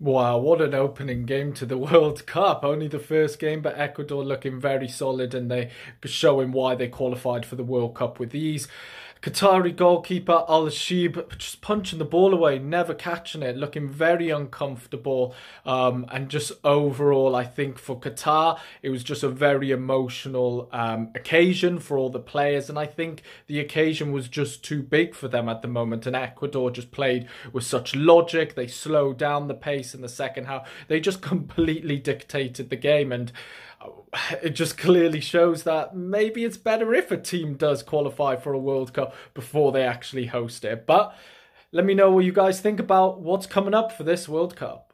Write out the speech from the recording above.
Wow, what an opening game to the World Cup. Only the first game, but Ecuador looking very solid and they showing why they qualified for the World Cup with ease. Qatari goalkeeper Al Sheeb just punching the ball away, never catching it, looking very uncomfortable. Um, and just overall, I think for Qatar, it was just a very emotional um, occasion for all the players. And I think the occasion was just too big for them at the moment. And Ecuador just played with such logic. They slowed down the pace in the second half. They just completely dictated the game. And it just clearly shows that maybe it's better if a team does qualify for a World Cup before they actually host it. But let me know what you guys think about what's coming up for this World Cup.